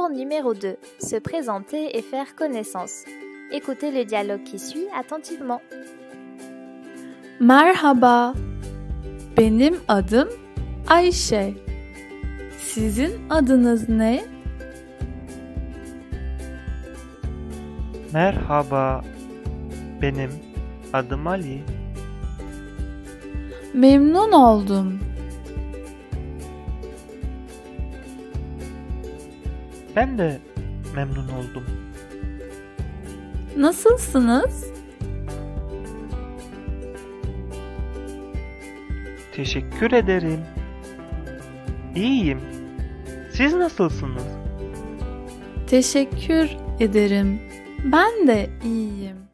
Tour numéro 2. Se présenter et faire connaissance. Écoutez le dialogue qui suit attentivement. Merhaba. Benim adım Ayşe. Sizin adınız ne? Merhaba. Benim adım Ali. Memnun oldum. Ben de memnun oldum. Nasılsınız? Teşekkür ederim. İyiyim. Siz nasılsınız? Teşekkür ederim. Ben de iyiyim.